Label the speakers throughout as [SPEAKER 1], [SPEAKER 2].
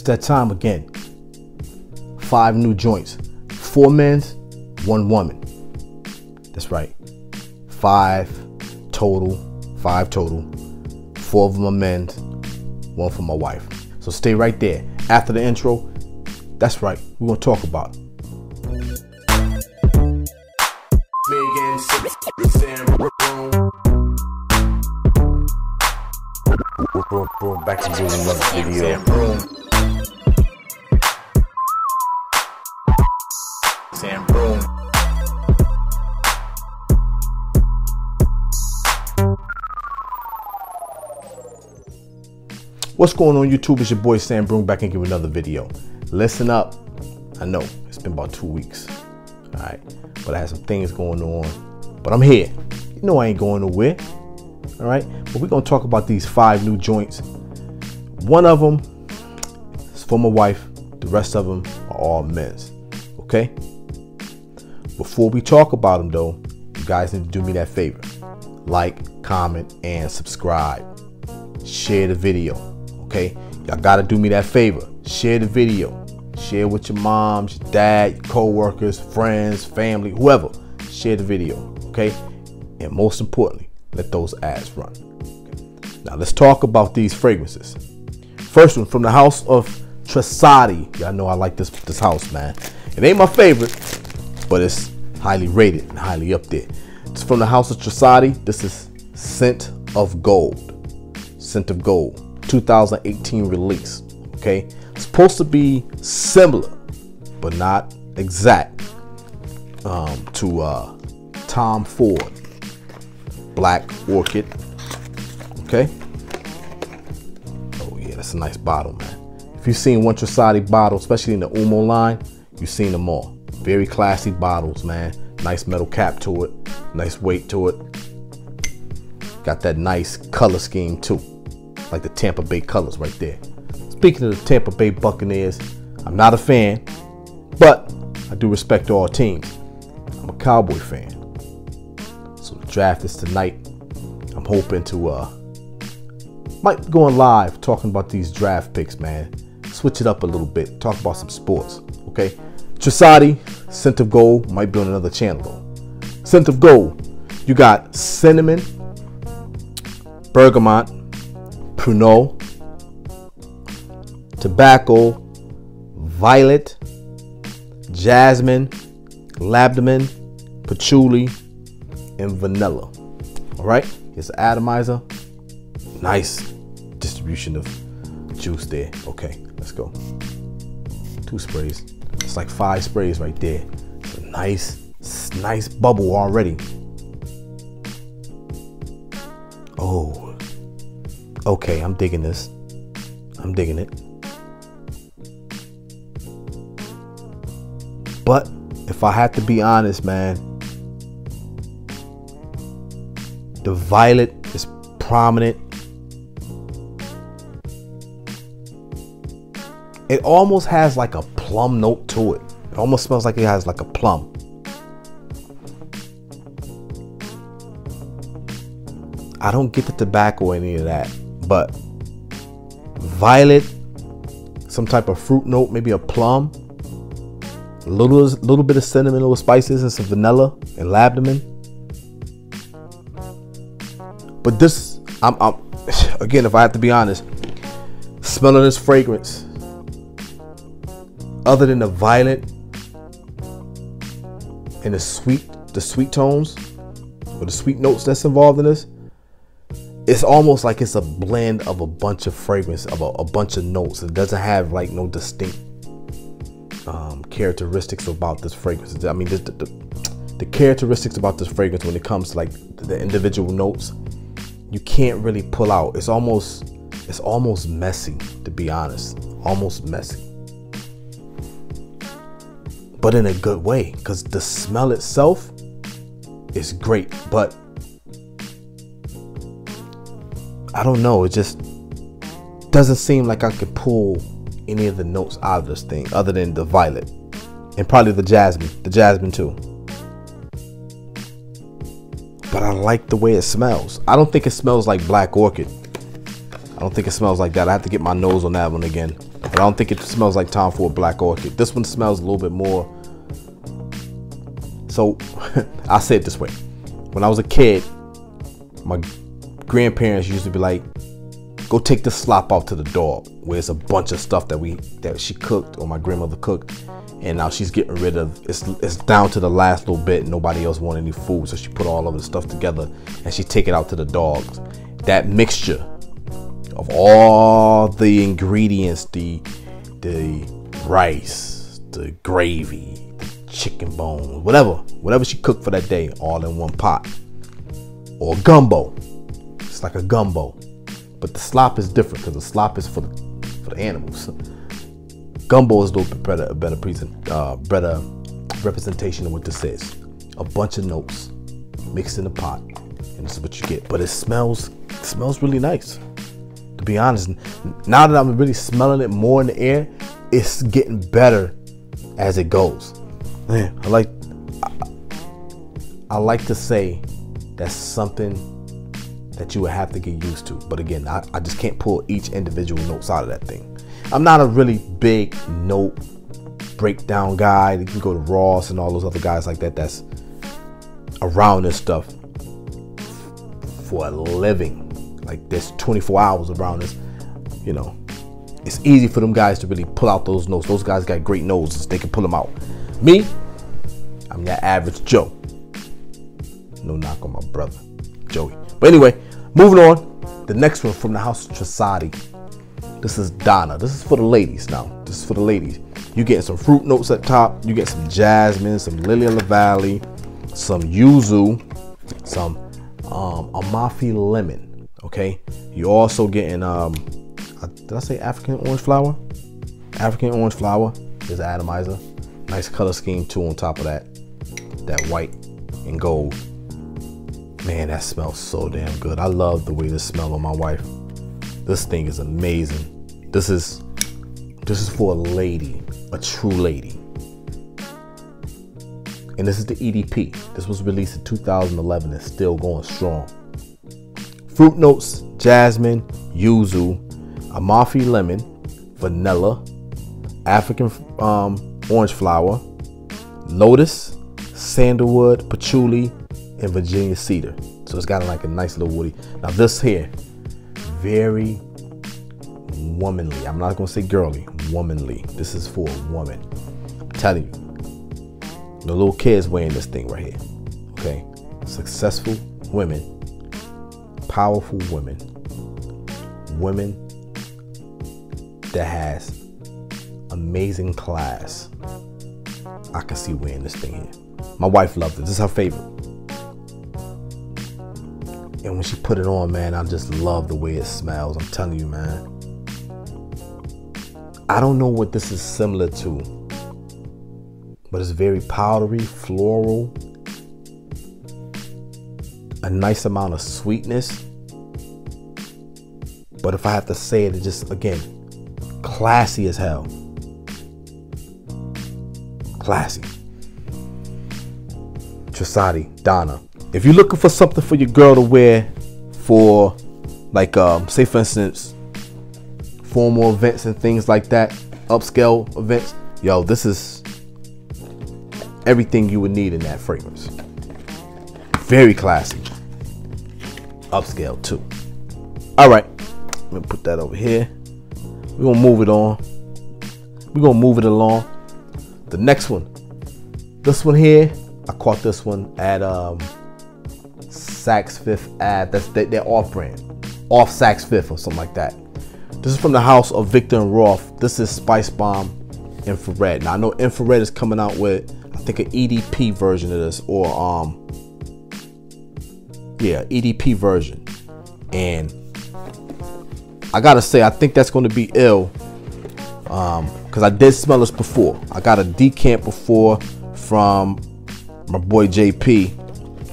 [SPEAKER 1] It's that time again. Five new joints. Four men's, one woman. That's right. Five total. Five total. Four of them are men's, one for my wife. So stay right there. After the intro, that's right. We're gonna talk about it. Boom, boom, back to doing another video. What's going on YouTube? It's your boy Sam Broome back and give another video. Listen up. I know it's been about two weeks. All right. But I had some things going on. But I'm here. You know I ain't going nowhere. All right. But we're to talk about these five new joints. One of them is for my wife. The rest of them are all men's. Okay. Before we talk about them though, you guys need to do me that favor. Like, comment, and subscribe. Share the video. Okay. Y'all got to do me that favor. Share the video. Share with your moms, your dad, your co-workers, friends, family, whoever. Share the video, okay? And most importantly, let those ads run. Now let's talk about these fragrances. First one from the house of Trussardi. Y'all know I like this this house, man. It ain't my favorite, but it's highly rated and highly up there. It's from the house of Trussardi. This is Scent of Gold. Scent of Gold, 2018 release. Okay, supposed to be similar, but not exact um, to uh, Tom Ford Black Orchid. Okay. Oh yeah, that's a nice bottle, man. If you've seen one Trussardi bottle, especially in the Uomo line, you've seen them all. Very classy bottles, man. Nice metal cap to it, nice weight to it. Got that nice color scheme too, like the Tampa Bay colors right there. Speaking of the Tampa Bay Buccaneers, I'm not a fan, but I do respect all teams. I'm a Cowboy fan. So the draft is tonight. I'm hoping to uh might be going live talking about these draft picks, man. Switch it up a little bit. Talk about some sports. Okay. Trussardi, Scent of Gold, might be on another channel though. Scent of Gold. You got cinnamon, bergamot, pruneau, tobacco, violet, jasmine, labdanum, patchouli, and vanilla. All right, here's an atomizer. Nice distribution of juice there. Okay, let's go. Two sprays. It's like five sprays right there. It's a nice, nice bubble already. Okay, I'm digging this. I'm digging it. But if I have to be honest, man, the violet is prominent. It almost has like a plum note to it. It almost smells like it has like a plum. I don't get the tobacco or any of that, but violet, some type of fruit note, maybe a plum, a little, little bit of cinnamon, little spices, and some vanilla and labdanum. But this, I'm, I'm again, if I have to be honest, smelling this fragrance, other than the violet and the sweet, the sweet tones or the sweet notes that's involved in this, it's almost like it's a blend of a bunch of fragrance of a, a bunch of notes. It doesn't have like no distinct um, characteristics about this fragrance. I mean, the, the, the, characteristics about this fragrance when it comes to like the individual notes, you can't really pull out. It's almost, it's almost messy to be honest, almost messy, but in a good way because the smell itself is great, but I don't know. It just doesn't seem like I could pull any of the notes out of this thing other than the violet and probably the jasmine, the jasmine too. But I like the way it smells. I don't think it smells like black orchid. I don't think it smells like that. I have to get my nose on that one again. But I don't think it smells like Tom Ford Black Orchid. This one smells a little bit more. So I'll say it this way. When I was a kid, my grandparents used to be like, go take the slop out to the dog where it's a bunch of stuff that we that she cooked or my grandmother cooked and now she's getting rid of it's it's down to the last little bit. Nobody else wanted any food so she put all of the stuff together and she take it out to the dogs. That mixture of all the ingredients the the rice the gravy the chicken bones whatever whatever she cooked for that day all in one pot. Or gumbo it's like a gumbo but the slop is different because the slop is for the for the animals. Gumbo is a little bit better, better present, uh, better representation of what this is. A bunch of notes mixed in a pot, and this is what you get. But it smells smells really nice. To be honest, now that I'm really smelling it more in the air, it's getting better as it goes. Man, I like I, I like to say that's something that you would have to get used to. But again, I, I just can't pull each individual notes out of that thing. I'm not a really big note breakdown guy. You can go to Ross and all those other guys like that that's around this stuff for a living. Like there's 24 hours around this, you know. It's easy for them guys to really pull out those notes. Those guys got great noses. They can pull them out. Me, I'm that average Joe. No knock on my brother, Joey. But anyway, Moving on, the next one from the house of. This is Donna. This is for the ladies now. This is for the ladies. You getting some fruit notes at top. You get some jasmine, some lily of the valley, some yuzu, some um, Amalfi lemon. Okay. You also getting um, uh, did I say African orange flower? African orange flower is atomizer. Nice color scheme too on top of that. That white and gold. Man, that smells so damn good. I love the way this smell on my wife. This thing is amazing. This is this is for a lady, a true lady. And this is the EDP. This was released in 2011 and still going strong. Fruit notes, jasmine, yuzu, Amalfi lemon, vanilla, African um, orange flower, lotus, sandalwood, patchouli, and Virginia cedar. So it's got like a nice little woody. Now this here, very womanly. I'm not gonna say girly, womanly. This is for a woman. I'm telling you, the little kids wearing this thing right here. Okay, successful women, powerful women, women that has amazing class. I can see wearing this thing here. My wife loved it. This is her favorite. And when she put it on, man, I just love the way it smells. I'm telling you, man. I don't know what this is similar to, but it's very powdery, floral, a nice amount of sweetness. But if I have to say it, it's just, again, classy as hell. Classy. Trussardi, Donna if you're looking for something for your girl to wear for like um, say for instance formal events and things like that upscale events yo this is everything you would need in that fragrance. Very classy. Upscale too. All right i'm gonna put that over here. We're gonna move it on. We're gonna move it along. The next one. This one here i caught this one at um Saks Fifth ad. That's their off brand, off Saks Fifth or something like that. This is from the house of Viktor and Rolf. This is Spice Bomb Infrared. Now I know Infrared is coming out with I think an EDP version of this or um yeah EDP version, and I gotta say I think that's going to be ill um because I did smell this before. I got a decant before from my boy JP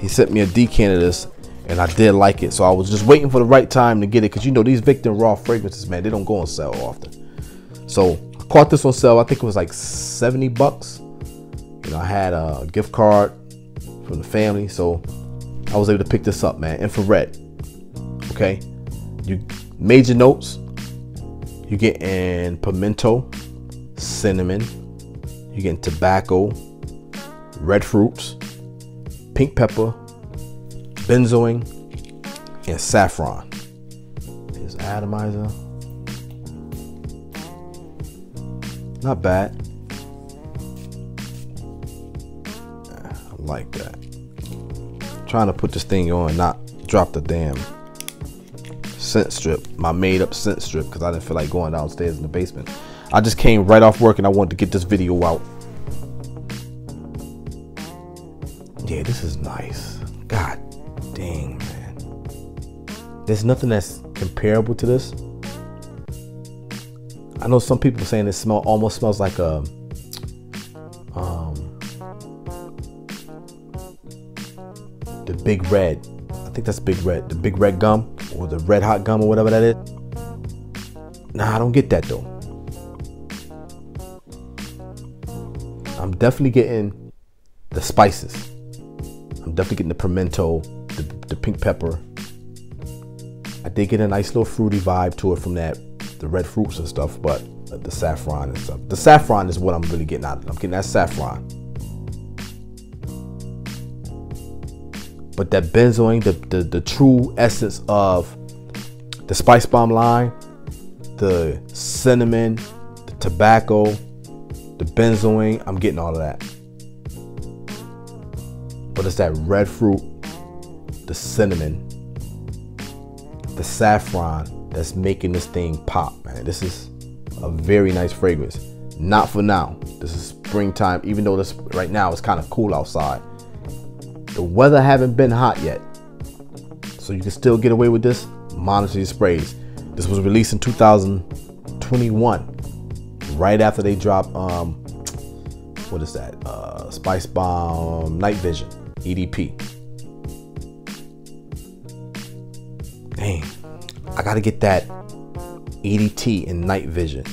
[SPEAKER 1] he sent me a decant of this and I did like it. So I was just waiting for the right time to get it because you know these Viktor Rolf fragrances, man, they don't go on sale often. So I caught this on sale. I think it was like 70 bucks. You know, I had a gift card from the family, so I was able to pick this up, man. Infrared. Okay, you major notes. You get in pimento, cinnamon. You get tobacco, red fruits, pink pepper, benzoin, and saffron. Here's atomizer. Not bad. I like that. trying to put this thing on, not drop the damn scent strip, my made up scent strip, because I didn't feel like going downstairs in the basement. I just came right off work and I wanted to get this video out. Yeah, this is nice. God dang, man. There's nothing that's comparable to this. I know some people saying it smell almost smells like a um the big red. I think that's big red. The big red gum or the red hot gum or whatever that is. Nah, I don't get that though. I'm definitely getting the spices. I'm definitely getting the pimento, the, the pink pepper. I did get a nice little fruity vibe to it from that the red fruits and stuff, but the saffron and stuff. The saffron is what I'm really getting out of it. I'm getting that saffron. But that benzoin, the, the, the true essence of the spice bomb line, the cinnamon, the tobacco, the benzoin, I'm getting all of that. But it's that red fruit, the cinnamon, the saffron, that's making this thing pop, man. This is a very nice fragrance. Not for now. This is springtime, even though this right now it's kind of cool outside. The weather haven't been hot yet. So you can still get away with this. Monitor your sprays. This was released in 2021, right after they dropped um, what is that? Uh, Spice Bomb Night Vision EDP. Dang. I got to get that EDT and night vision,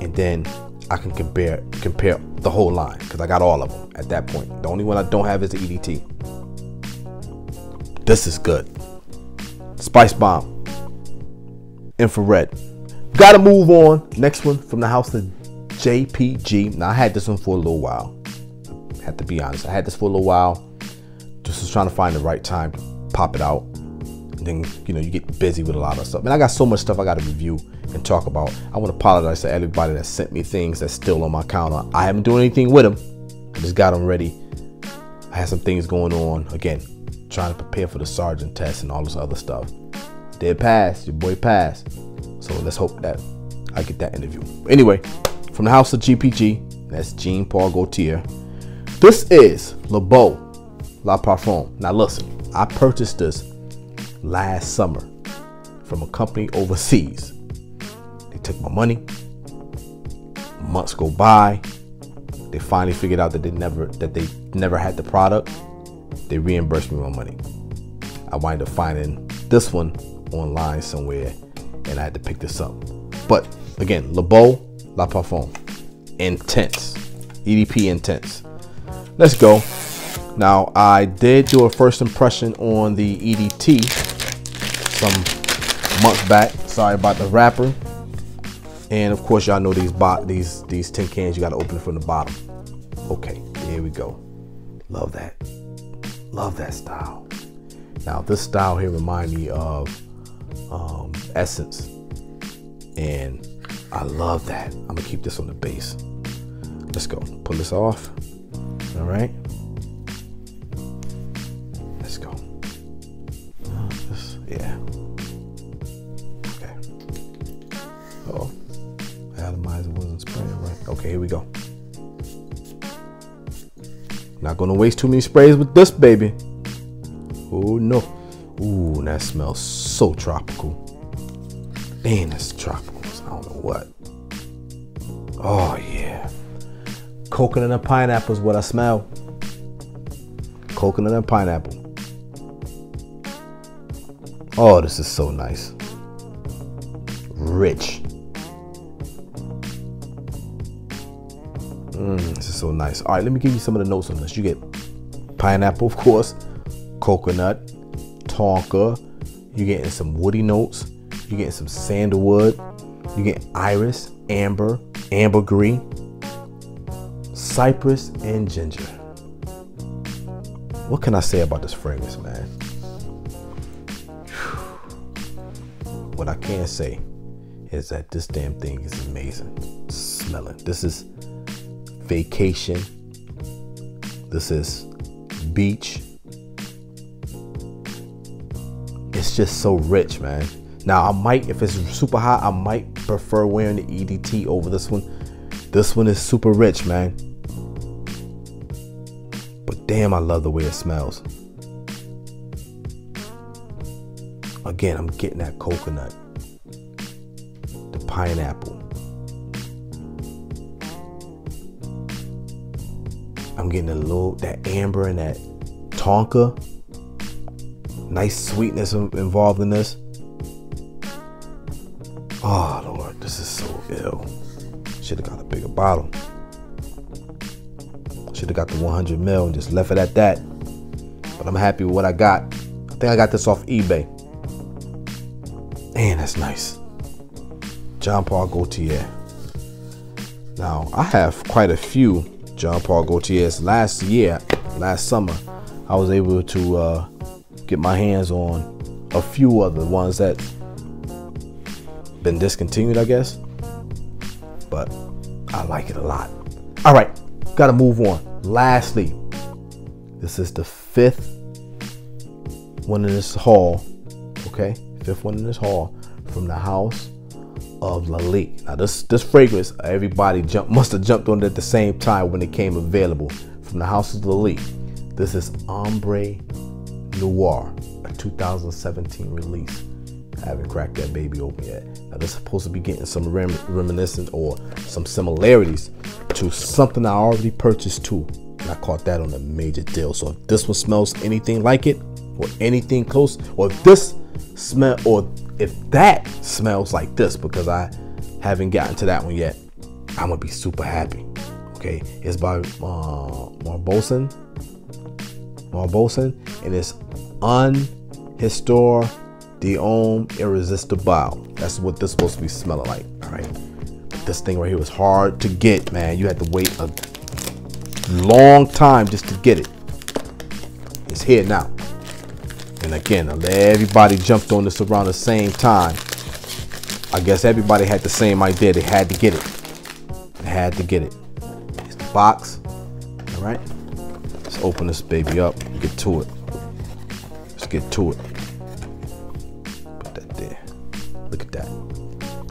[SPEAKER 1] and then I can compare compare the whole line because I got all of them at that point. The only one I don't have is the EDT. This is good. Spice Bomb, infrared. Got to move on. Next one from the house of JPG. Now I had this one for a little while. Have to be honest. I had this for a little while. Just trying to find the right time to pop it out then you know you get busy with a lot of stuff. And I got so much stuff I got to review and talk about. I want to apologize to everybody that sent me things that's still on my counter. I haven't done anything with them. I just got them ready. I had some things going on again, trying to prepare for the sergeant test and all this other stuff. Did pass, your boy passed. So let's hope that I get that interview. Anyway, from the house of JPG, that's Jean Paul Gaultier. This is Le Beau La Parfum. Now listen, I purchased this last summer from a company overseas. They took my money. Months go by. They finally figured out that they never that they never had the product. They reimbursed me my money. I wind up finding this one online somewhere, and I had to pick this up. But again, Le Beau La Parfum, intense, EDP intense. Let's go. Now I did do a first impression on the EDT some months back. Sorry about the wrapper. And of course, y'all know these these these tin cans. You got to open it from the bottom. Okay, here we go. Love that. Love that style. Now this style here remind me of um, Essence, and I love that. I'm gonna keep this on the base. Let's go. Pull this off. All right. Gonna waste too many sprays with this baby. Oh no. Ooh, that smells so tropical. Man, that's tropical. I don't know what. Oh yeah. Coconut and pineapple is what I smell. Coconut and pineapple. Oh, this is so nice. Rich. Mm, this is so nice. All right, let me give you some of the notes on this. You get pineapple, of course, coconut, tonka. You're getting some woody notes. You're getting some sandalwood. You get iris, amber, ambergris, cypress, and ginger. What can I say about this fragrance, man? What I can say is that this damn thing is amazing. Smelling. This is vacation. This is beach. It's just so rich, man. Now I might, if it's super hot, I might prefer wearing the EDT over this one. This one is super rich, man. But damn, I love the way it smells. Again, I'm getting that coconut, the pineapple. I'm getting a little that amber and that tonka. Nice sweetness involved in this. Oh Lord, this is so ill. Should have got a bigger bottle. Should have got the 100 mil and just left it at that. But I'm happy with what I got. I think I got this off eBay. Man, that's nice. Jean Paul Gaultier. Now, I have quite a few Jean Paul Gaultiers. Last year, last summer, I was able to uh, get my hands on a few other ones that been discontinued, I guess. But I like it a lot. All right, gotta move on. Lastly, this is the fifth one in this haul. Okay, fifth one in this haul from the house of Lalique. Now this this fragrance, everybody jumped must have jumped on it at the same time when it came available from the house of Lalique. This is Ombre Noir, a 2017 release. I haven't cracked that baby open yet. Now they're supposed to be getting some rem- reminiscent or some similarities to something I already purchased too. And I caught that on a major deal. So if this one smells anything like it, or anything close, or if this smell, or if that smells like this, because I haven't gotten to that one yet, I'm gonna be super happy. Okay, it's by uh, Mauboussin, and it's Une Histoire D'Homme Irresistible. That's what this supposed to be smelling like. All right. This thing right here was hard to get, man. You had to wait a long time just to get it. It's here now. And again, everybody jumped on this around the same time. I guess everybody had the same idea. They had to get it. They had to get it. It's the box. All right. Let's open this baby up. Get to it. Let's get to it. Put that there. Look at that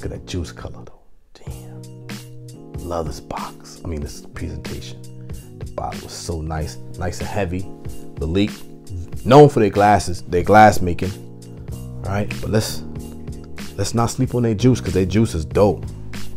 [SPEAKER 1] Look at that juice color though. Damn. Love this box. I mean this presentation. The box was so nice. Nice and heavy. Lalique. Known for their glasses, their glass making. Alright, but let's let's not sleep on their juice because their juice is dope.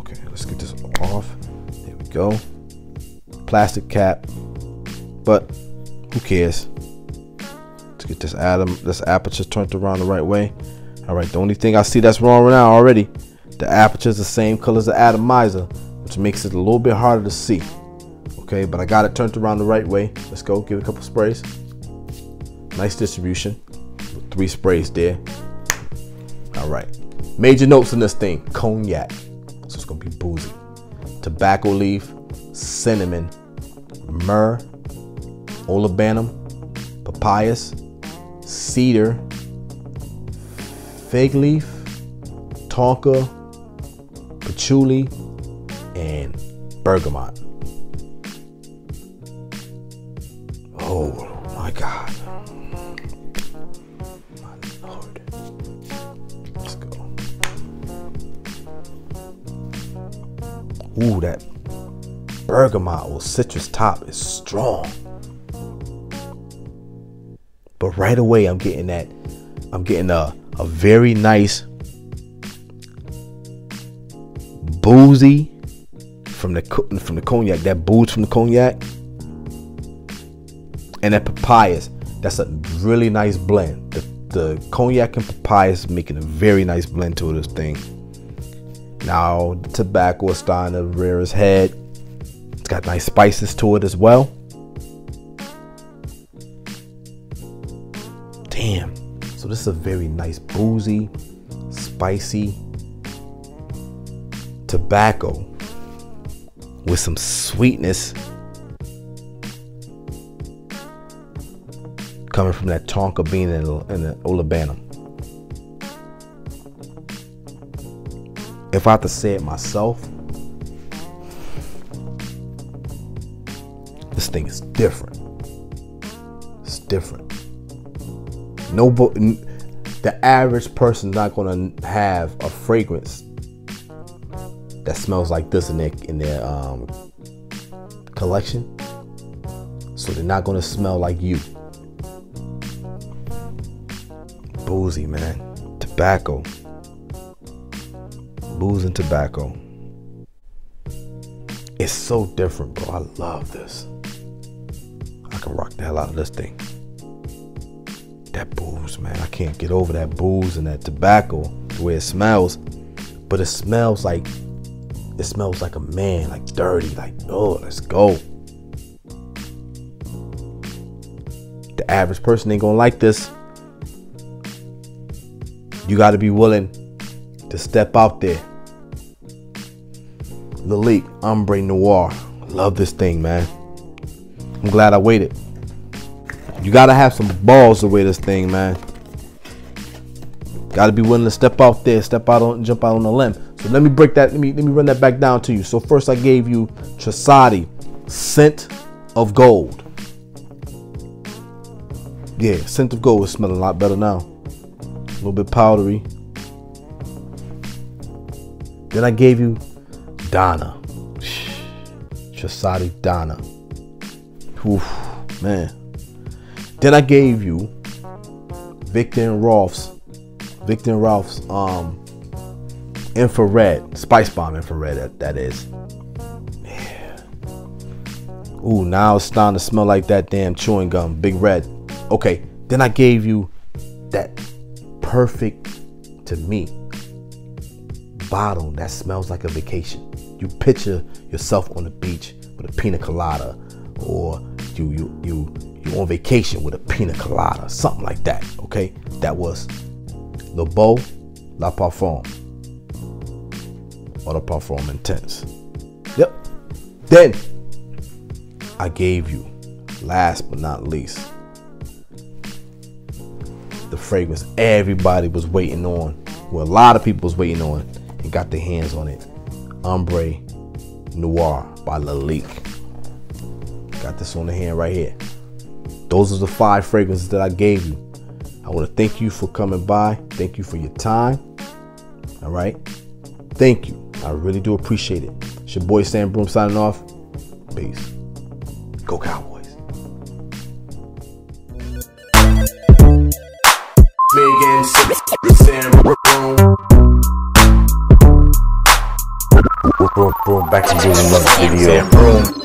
[SPEAKER 1] Okay, let's get this off. There we go. Plastic cap. But who cares? Let's get this atom, this aperture turned around the right way. All right, the only thing I see that's wrong right now already the aperture is the same color as the atomizer, which makes it a little bit harder to see. Okay, but I got it turned around the right way. Let's go, give it a couple sprays. Nice distribution. Three sprays there. All right. Major notes in this thing cognac. So it's gonna be boozy. Tobacco leaf, cinnamon, myrrh, olibanum, papayas, cedar, fig leaf, tonka, patchouli, and bergamot. Oh my God. Ooh, that bergamot or citrus top is strong. But right away, I'm getting that. I'm getting a, a very nice boozy from the from the cognac, that booze from the cognac, and that papayas. That's a really nice blend. The, the cognac and papayas making a very nice blend to this thing. Now the tobacco is starting to rear head. It's got nice spices to it as well. Damn. So this is a very nice boozy, spicy tobacco with some sweetness coming from that tonka bean and, the Ola If I had to say it myself, this thing is different. It's different. No, the average person's not gonna have a fragrance that smells like this in their in their um, collection. So they're not gonna smell like you. Boozy, man. Tobacco. Booze and tobacco. It's so different, bro. I love this. I can rock the hell out of this thing. That booze, man. I can't get over that booze and that tobacco, the way it smells. But it smells like it smells like a man, like dirty, like, oh, let's go. The average person ain't gonna like this. You gotta be willing to step out there. Lalique Ombre Noir. Love this thing, man. I'm glad I waited. You gotta have some balls to wear this thing, man. Gotta be willing to step out there, step out on, jump out on a limb. So let me break that. Let me let me run that back down to you. So first, I gave you Trussardi, scent of gold. Yeah, scent of gold is smelling a lot better now. A little bit powdery. Then I gave you Donna. Trussardi Donna. Oof, man. Then I gave you Viktor and Rolf's Viktor and Rolf's um infrared, spice bomb infrared, that, that is. Yeah. Ooh, now it's starting to smell like that damn chewing gum, big red. Okay, then I gave you that perfect, to me, bottle that smells like a vacation. You picture yourself on the beach with a pina colada, or you you you you on vacation with a pina colada, something like that. Okay, that was Le Beau La Parfum or the Parfum Intense. Yep. Then I gave you, last but not least, the fragrance everybody was waiting on. Well, a lot of people was waiting on and got their hands on it. Ombre Noir by Lalique. Got this on the hand right here. Those are the five fragrances that I gave you. I want to thank you for coming by. Thank you for your time. All right. Thank you. I really do appreciate it. It's your boy Sam Broome signing off. Peace. Go Cowboys. Back to doing another video.